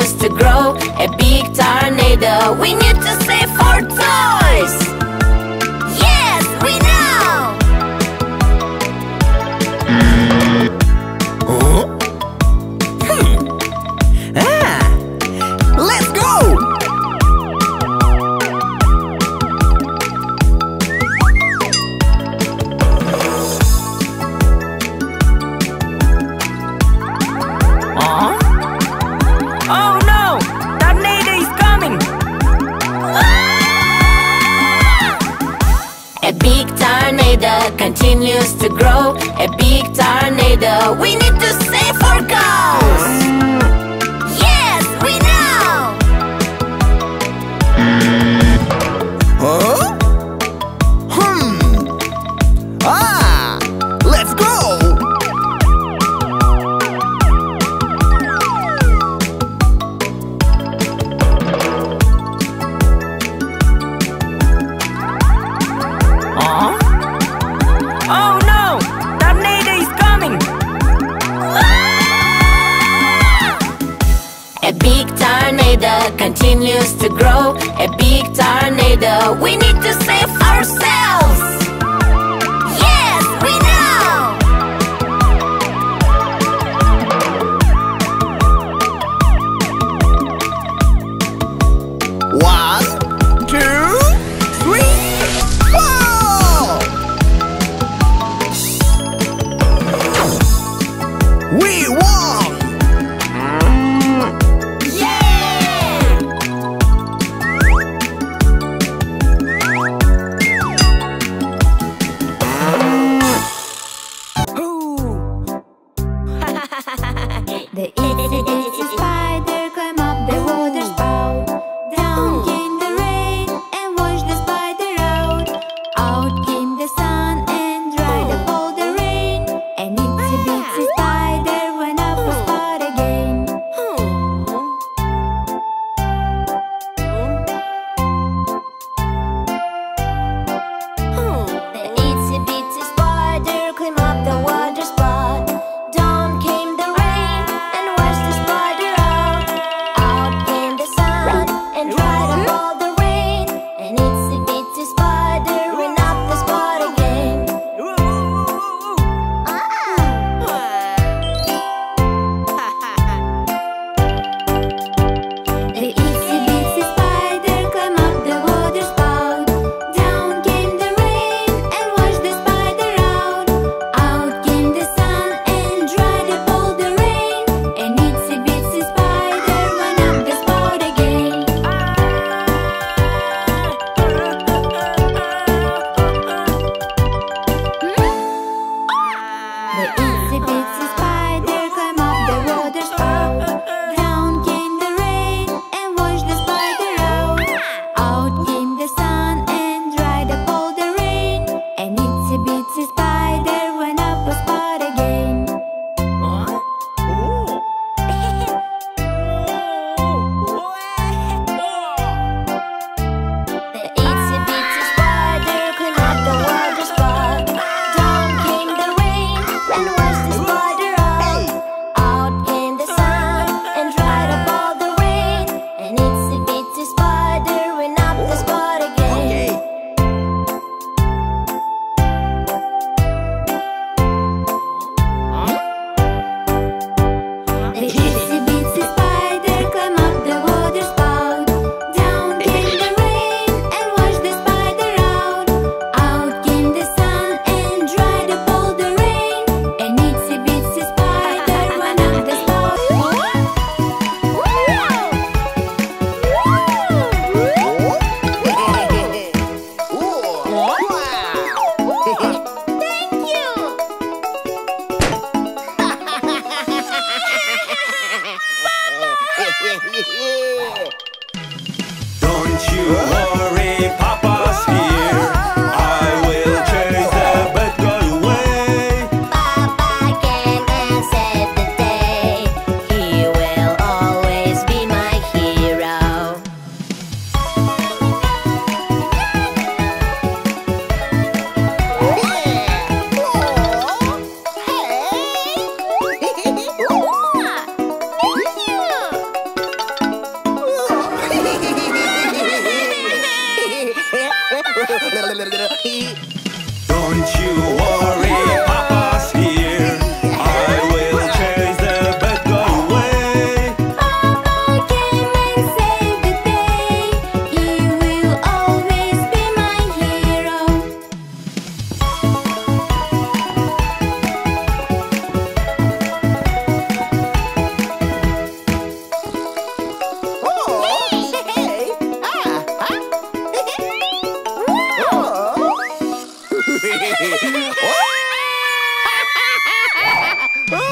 to grow, a big tornado. We need to save continues to grow, a big tornado. We need We need to save The 没有。Y oh!